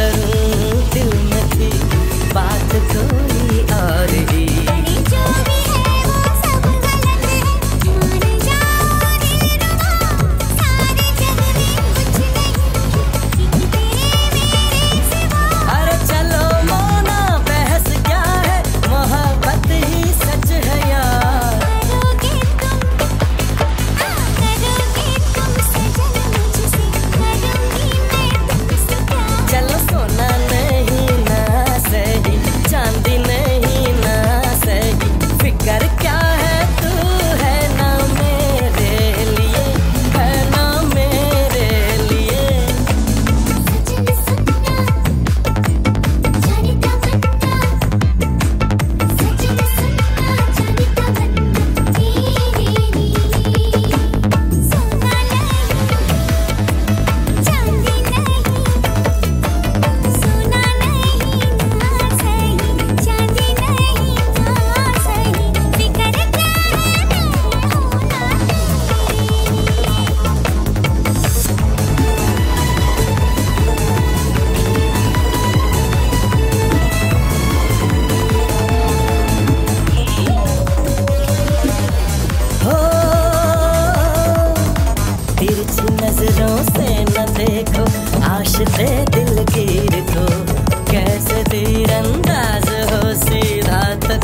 करूँ दिल में थी बात तो